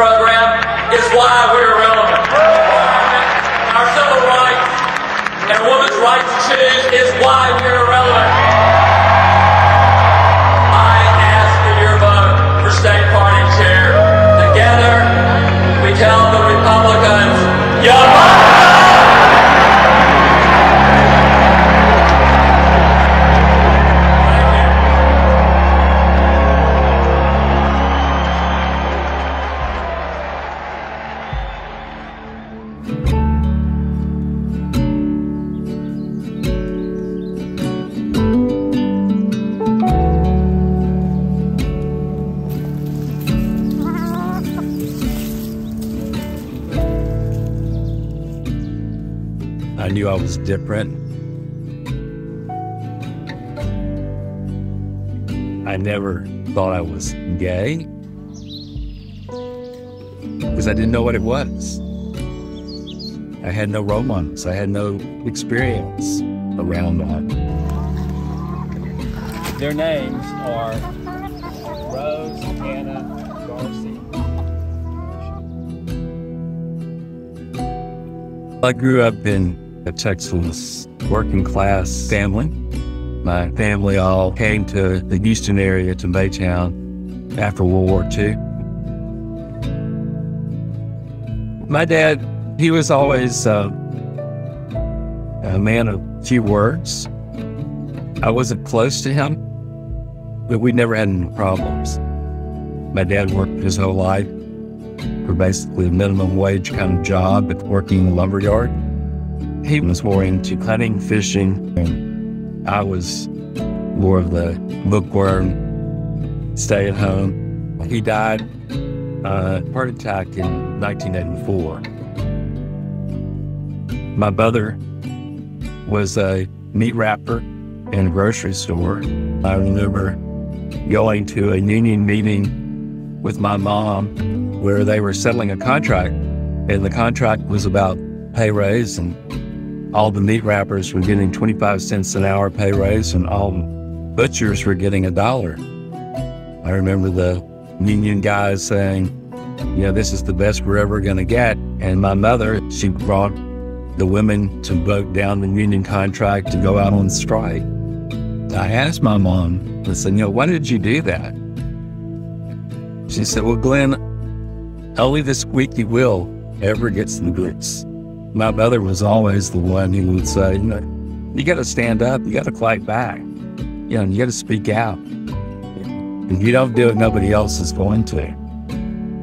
program is why we're relevant. Our civil rights and a woman's right to choose is why we're relevant. Knew I was different. I never thought I was gay because I didn't know what it was. I had no role models. I had no experience around that. Their names are Rose, Anna, Darcy. I grew up in a Texas working class family. My family all came to the Houston area to Baytown after World War II. My dad, he was always uh, a man of few words. I wasn't close to him, but we never had any problems. My dad worked his whole life for basically a minimum wage kind of job, at working in a lumber yard. He was more into hunting, fishing, and I was more of the bookworm, stay at home. He died uh, heart attack in 1984. My brother was a meat wrapper in a grocery store. I remember going to a union meeting with my mom where they were settling a contract, and the contract was about pay raise, and all the meat wrappers were getting 25 cents an hour pay raise, and all the butchers were getting a dollar. I remember the union guys saying, you know, this is the best we're ever going to get. And my mother, she brought the women to vote down the union contract to go out on strike. I asked my mom, I said, you know, why did you do that? She said, well, Glen, only the squeaky wheel ever gets the goods. My mother was always the one who would say, you know, you got to stand up, you got to fight back, you know, you got to speak out. If you don't do it, nobody else is going to.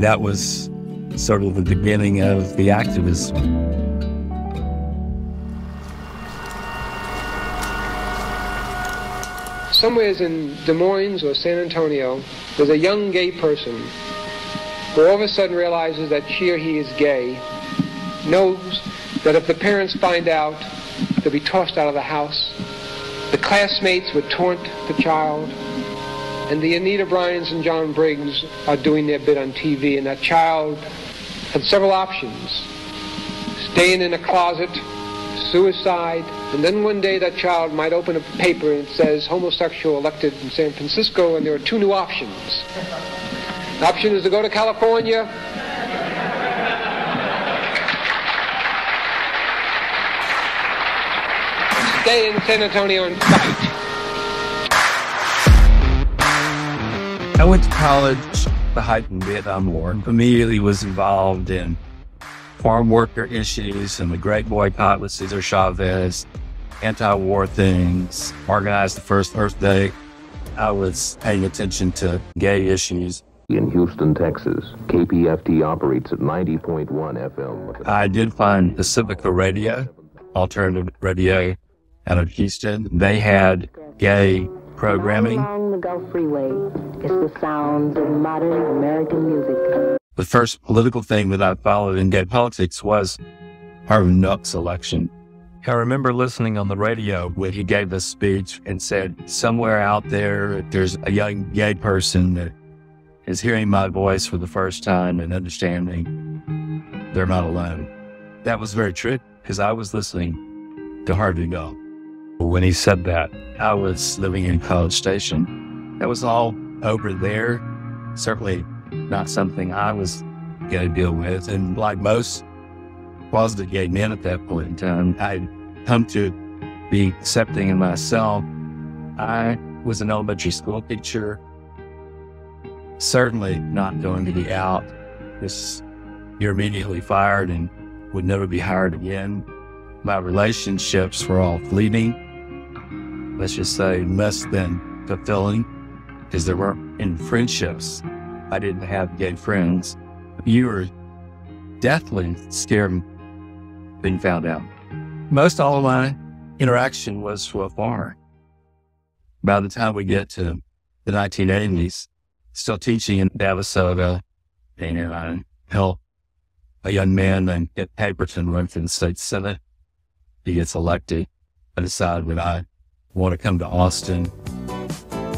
That was sort of the beginning of the activism. Somewheres in Des Moines or San Antonio, there's a young gay person who all of a sudden realizes that she or he is gay, knows that if the parents find out, they'll be tossed out of the house. The classmates would taunt the child, and the Anita Bryants and John Briggs are doing their bit on TV, and that child had several options. Staying in a closet, suicide, and then one day that child might open a paper and it says homosexual elected in San Francisco, and there are two new options. The option is to go to California. Stay in San Antonio and fight. I went to college, the heightened Vietnam War, immediately was involved in farm worker issues and the great boycott with Cesar Chavez, anti-war things, organized the first Earth Day. I was paying attention to gay issues. In Houston, Texas, KPFT operates at 90.1 FM. I did find Pacifica Radio, alternative radio out of Houston. They had gay programming. Along the Gulf Freeway is the sounds of modern American music. The first political thing that I followed in gay politics was Harvey Milk's election. I remember listening on the radio when he gave this speech and said, somewhere out there, there's a young gay person that is hearing my voice for the first time and understanding they're not alone. That was very true because I was listening to Harvey Milk. When he said that, I was living in College Station. That was all over there. Certainly not something I was going to deal with. And like most closeted gay men at that point in time, I'd come to be accepting in myself. I was an elementary school teacher, certainly not going to be out. You're immediately fired and would never be hired again. My relationships were all fleeting. Let's just say less than fulfilling because there weren't any friendships. I didn't have gay friends. You were deathly scared of being found out. Most all of my interaction was so far. By the time we get to the 1980s, still teaching in Navasota, and I help a young man named Kent Caperton run for the state senate. He gets elected. I decide when I want to come to Austin.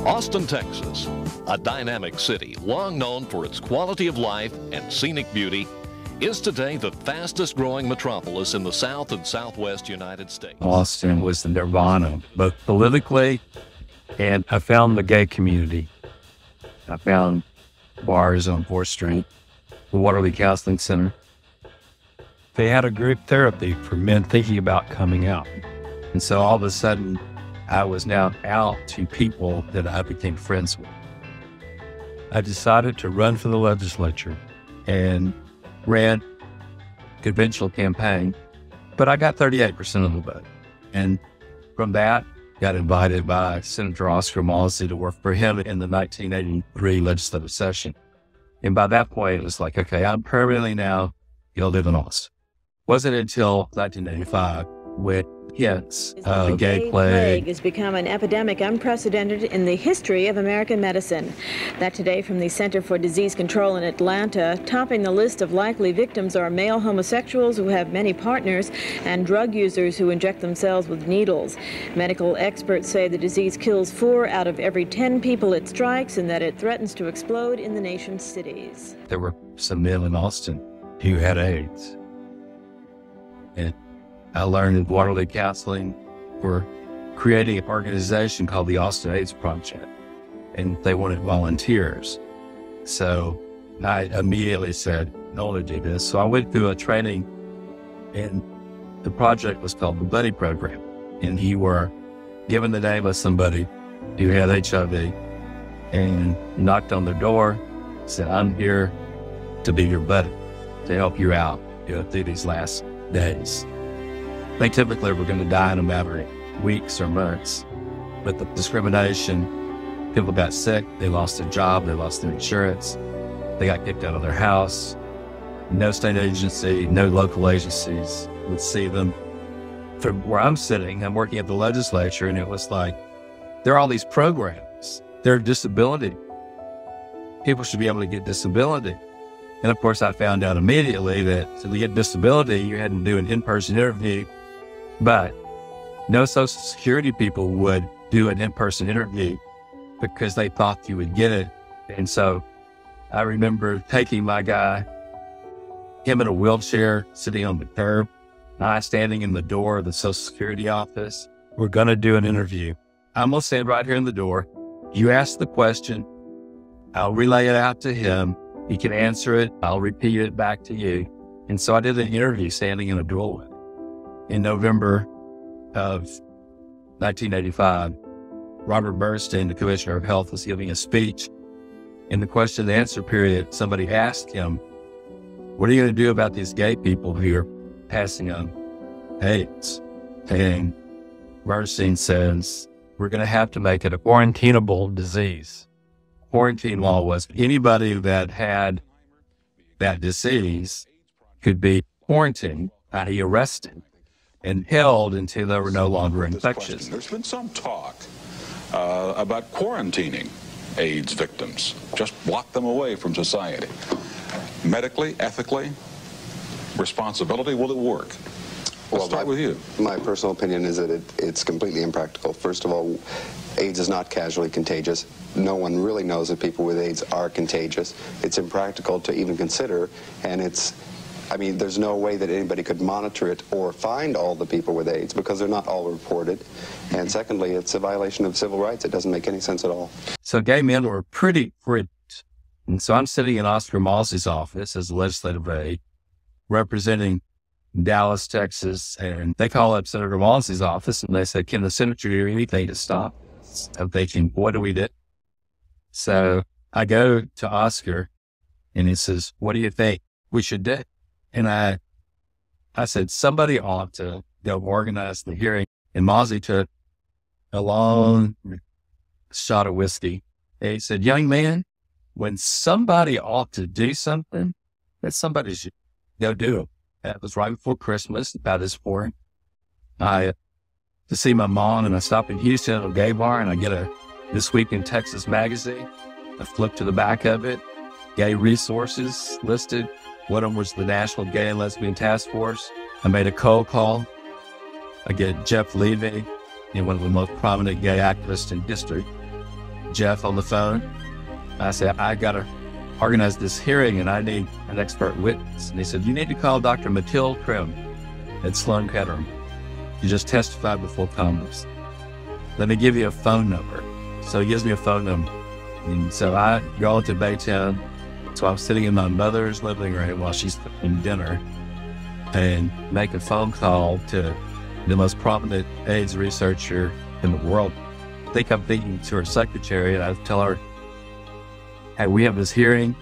Austin, Texas, a dynamic city long known for its quality of life and scenic beauty, is today the fastest growing metropolis in the South and Southwest United States. Austin was the nirvana, both politically and I found the gay community. I found bars on 4th Street, the Waterloo Counseling Center. They had a group therapy for men thinking about coming out. And so all of a sudden, I was now out to people that I became friends with. I decided to run for the legislature and ran conventional campaign, but I got 38% of the vote. And from that, got invited by Senator Oscar Mauzy to work for him in the 1983 legislative session. And by that point, it was like, okay, I'm permanently now to live in Austin. Wasn't until 1985 when hits uh, the gay plague. has become an epidemic unprecedented in the history of American medicine. That today from the Center for Disease Control in Atlanta, topping the list of likely victims are male homosexuals who have many partners and drug users who inject themselves with needles. Medical experts say the disease kills four out of every 10 people it strikes and that it threatens to explode in the nation's cities. There were some men in Austin who had AIDS. And I learned in Waterloo Counseling we're creating an organization called the Austin AIDS Project, and they wanted volunteers. So I immediately said, I no to do this. So I went through a training, and the project was called the Buddy Program. And you were given the name of somebody who had HIV and knocked on their door, said, I'm here to be your buddy, to help you out you know, through these last days. They typically were going to die in a matter of weeks or months. But the discrimination, people got sick, they lost their job, they lost their insurance, they got kicked out of their house. No state agency, no local agencies would see them. From where I'm sitting, I'm working at the legislature, and it was like, there are all these programs. There are disability. People should be able to get disability. And of course, I found out immediately that to get disability, you had to do an in person interview but no Social Security people would do an in person interview because they thought you would get it. And so I remember taking my guy, him in a wheelchair, sitting on the curb, I standing in the door of the Social Security office. We're going to do an interview. I'm going to stand right here in the door. You ask the question, I'll relay it out to him. He can answer it. I'll repeat it back to you. And so I did an interview standing in a doorway in November of 1985, Robert Bernstein, the Commissioner of Health, was giving a speech. In the question and answer period, somebody asked him, What are you going to do about these gay people who are passing on AIDS? And says, We're going to have to make it a quarantinable disease. Quarantine law was anybody that had that disease could be quarantined, i.e., arrested and held until they were no longer infectious. There's been some talk uh, about quarantining AIDS victims, just block them away from society. Medically, ethically, responsibility, will it work? Let's well, start my, with you. My personal opinion is that it, it's completely impractical. First of all, AIDS is not casually contagious. No one really knows that people with AIDS are contagious. It's impractical to even consider, and it's I mean, there's no way that anybody could monitor it or find all the people with AIDS because they're not all reported. And secondly, it's a violation of civil rights. It doesn't make any sense at all. So gay men were pretty freaked And so I'm sitting in Oscar Mauzy's office as a legislative aide, representing Dallas, Texas, and they call up Senator Mauzy's office and they said, Can the senator do anything to stop? I'm thinking, what do we do? So I go to Oscar and he says, What do you think we should do? And I I said, somebody ought to go organize the hearing. And Mauzy took a long shot of whiskey. And he said, young man, when somebody ought to do something, that somebody should go do it. That was right before Christmas, about this point. I to see my mom and I stop in Houston at a gay bar and I get a This Week in Texas magazine. I flip to the back of it, gay resources listed. One of them was the National Gay and Lesbian Task Force. I made a cold call. I get Jeff Levi, you one of the most prominent gay activists in history. Jeff on the phone. I said, I got to organize this hearing and I need an expert witness. And he said, You need to call Dr. Mathilde Krim at Sloan Kettering. You just testified before Congress. Let me give you a phone number. So he gives me a phone number. And so I go to Baytown. So I'm sitting in my mother's living room while she's cooking dinner and make a phone call to the most prominent AIDS researcher in the world. I think I'm thinking to her secretary and I tell her, Hey, we have this hearing.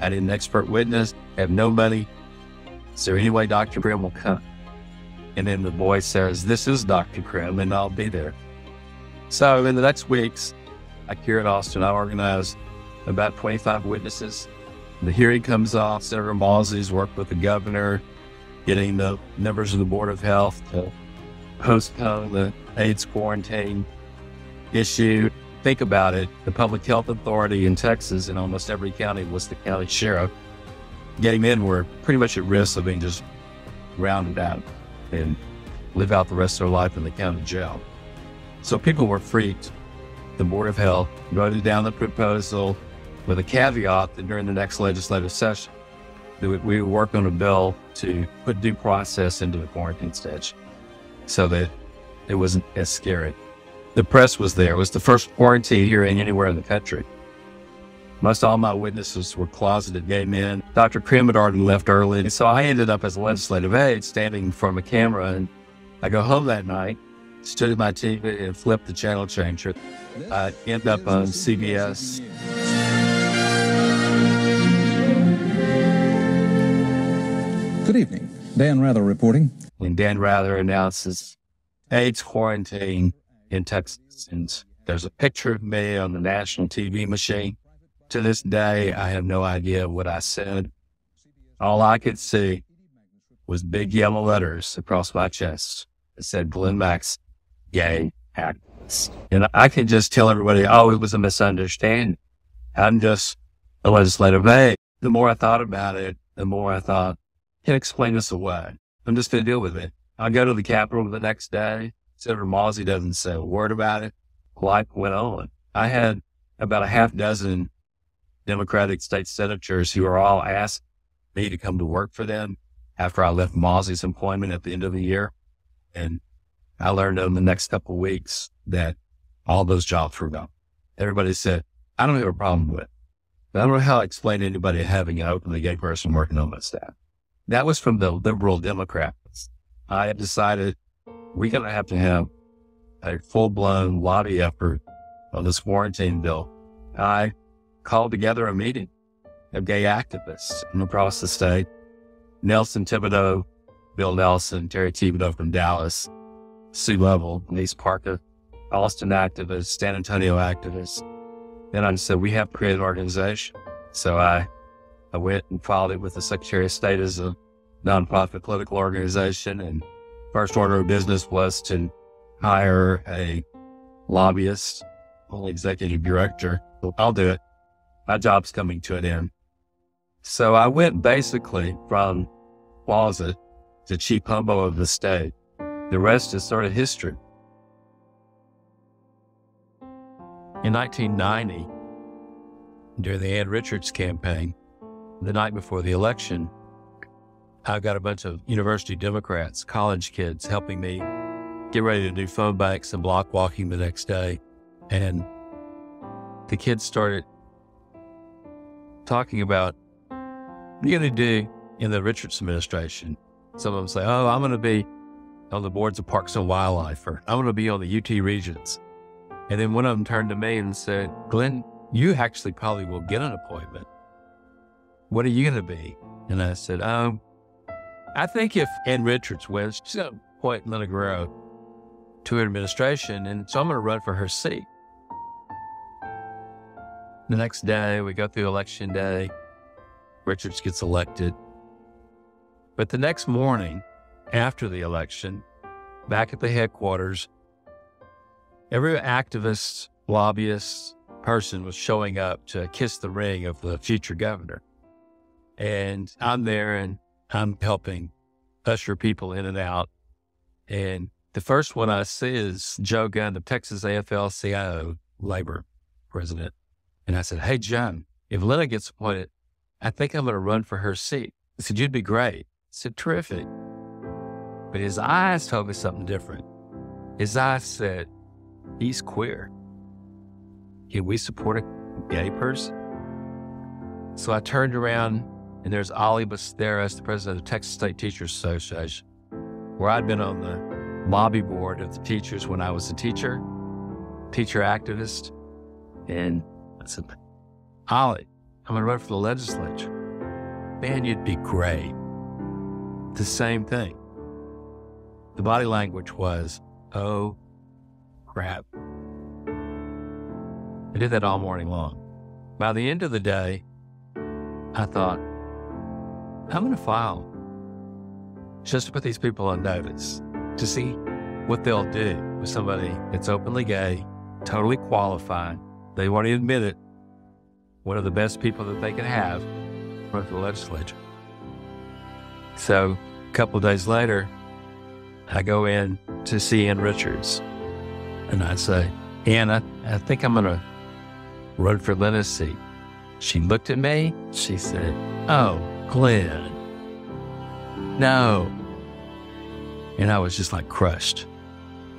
I need an expert witness. I have no money. Is there any way Dr. Krim will come? And then the voice says, This is Dr. Krim, and I'll be there. So in the next weeks, I here in Austin, I organized about 25 witnesses. The hearing comes off. Senator Mauzy's worked with the governor, getting the members of the Board of Health to postpone the AIDS quarantine issue. Think about it. The public health authority in Texas in almost every county was the county sheriff. Gay men were pretty much at risk of being just rounded out and live out the rest of their life in the county jail. So people were freaked. The Board of Health voted down the proposal with a caveat that during the next legislative session, we would work on a bill to put due process into the quarantine statute so that it wasn't as scary. The press was there. It was the first quarantine hearing anywhere in the country. Most all my witnesses were closeted gay men. Dr. Krim had already left early. So I ended up as a legislative aide standing in front of a camera. And I go home that night, stood at my TV and flipped the channel changer. I end up on CBS. Good evening. Dan Rather reporting. When Dan Rather announces AIDS quarantine in Texas, and there's a picture of me on the national TV machine. To this day, I have no idea what I said. All I could see was big yellow letters across my chest that said Glen Max, gay activist. And I could just tell everybody, oh, it was a misunderstanding. I'm just a legislative aide. The more I thought about it, the more I thought, can't explain this away. I'm just going to deal with it. I go to the Capitol the next day. Senator Mauzy doesn't say a word about it. Life went on. I had about a half dozen Democratic state senators who are all asked me to come to work for them after I left Mauzy's employment at the end of the year. And I learned in the next couple weeks that all those jobs were gone. Everybody said, I don't have a problem with it. I don't know how I explain to anybody having an openly gay person working on my staff. That was from the liberal Democrats. I had decided we're going to have to have a full blown lobby effort on this quarantine bill. I called together a meeting of gay activists from across the state. Nelson Thibodeau, Bill Nelson, Terry Thibodeau from Dallas, Sue Level, Denise Parker, Austin activists, San Antonio activists. Then I said, we have to create an organization. So I I went and filed it with the Secretary of State as a nonprofit political organization. And first order of business was to hire a lobbyist, only executive director. I'll do it. My job's coming to an end. So I went basically from closet to chief humbo of the state. The rest is sort of history. In 1990, during the Ann Richards campaign, the night before the election, I got a bunch of university Democrats, college kids helping me get ready to do phone banks and block walking the next day. And the kids started talking about what are you going to do in the Richards administration? Some of them say, oh, I'm going to be on the boards of Parks and Wildlife, or I'm going to be on the UT Regents. And then one of them turned to me and said, Glen, you actually probably will get an appointment. What are you going to be? And I said, um, I think if Ann Richards wins, she's going to appoint Lena Guerrero to her administration, and so I'm going to run for her seat. The next day, we go through election day. Richards gets elected. But the next morning, after the election, back at the headquarters, every activist, lobbyist, person was showing up to kiss the ring of the future governor. And I'm there and I'm helping usher people in and out. And the first one I see is Joe Gunn, the Texas AFL CIO, labor president. And I said, Hey, John, if Lena gets appointed, I think I'm going to run for her seat. He said, You'd be great. I said, Terrific. But his eyes told me something different. His eyes said, He's queer. Can we support a gay person? So I turned around and there's Ali Ballesteros, the president of the Texas State Teachers Association, where I'd been on the lobby board of the teachers when I was a teacher, teacher activist. And I said, Ali, I'm going to run for the legislature. Man, you'd be great. The same thing. The body language was, oh, crap. I did that all morning long. By the end of the day, I thought, I'm going to file just to put these people on notice to see what they'll do with somebody that's openly gay, totally qualified, they want to admit it. One of the best people that they can have for the legislature. So a couple days later, I go in to see Ann Richards. And I say, Anna, I think I'm going to run for Lena's seat. She looked at me. She said, Oh, Glen. No. And I was just like crushed.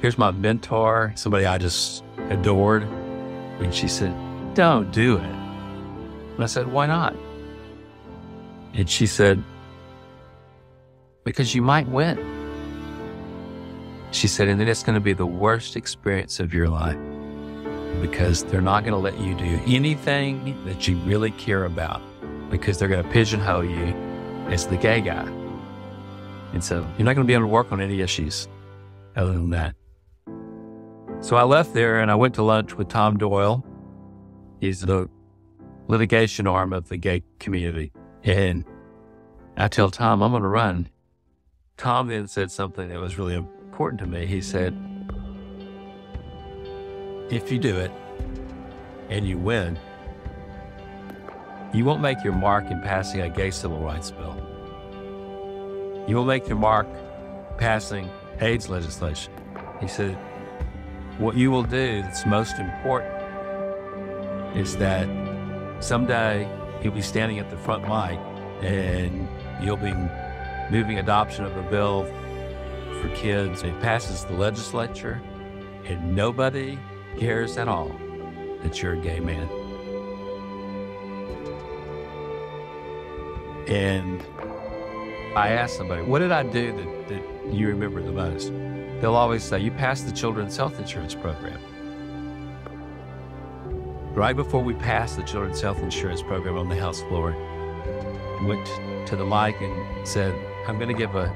Here's my mentor, somebody I just adored. And she said, Don't do it. And I said, Why not? And she said, Because you might win. She said, And then it's going to be the worst experience of your life because they're not going to let you do anything that you really care about because they're going to pigeonhole you as the gay guy. And so you're not going to be able to work on any issues other than that. So I left there and I went to lunch with Tom Doyle. He's the litigation arm of the gay community. And I tell Tom, I'm going to run. Tom then said something that was really important to me. He said, If you do it and you win, you won't make your mark in passing a gay civil rights bill. You will make your mark passing AIDS legislation. He said, what you will do that's most important is that someday you'll be standing at the front line and you'll be moving adoption of a bill for kids. It passes the legislature and nobody cares at all that you're a gay man. And I asked somebody, what did I do that, that you remember the most? They'll always say, You passed the Children's Health Insurance Program. Right before we passed the Children's Health Insurance Program on the House floor, went to the mic and said, I'm going to give a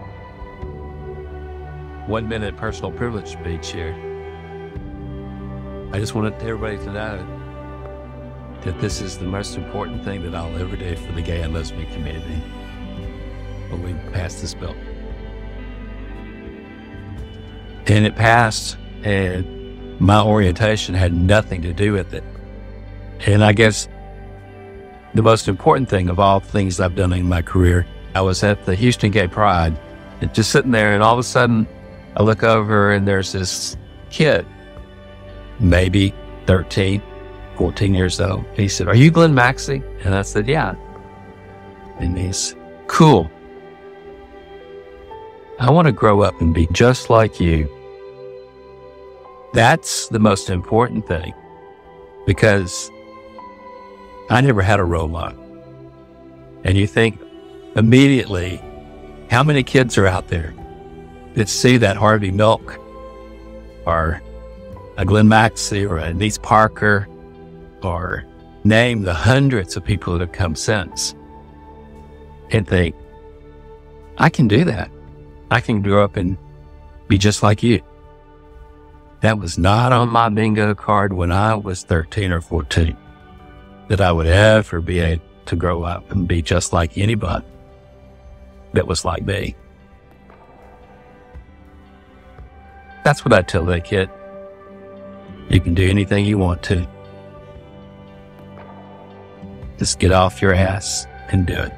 one minute personal privilege speech here. I just wanted everybody to know that this is the most important thing that I'll ever do for the gay and lesbian community when we passed this bill. And it passed and my orientation had nothing to do with it. And i guess the most important thing of all things i've done in my career i was at the houston gay pride and just sitting there and all of a sudden i look over and there's this kid maybe 13 14 years old. He said are you glen maxey? And i said yeah. And he's cool I want to grow up and be just like you. That's the most important thing because I never had a role model. And you think immediately, how many kids are out there that see that Harvey Milk or a Glen Maxey or a Nice Parker or name the hundreds of people that have come since and think, I can do that. I can grow up and be just like you. That was not on my bingo card when I was 13 or 14 that I would ever be able to grow up and be just like anybody that was like me. That's what I tell that kid. You can do anything you want to. Just get off your ass and do it.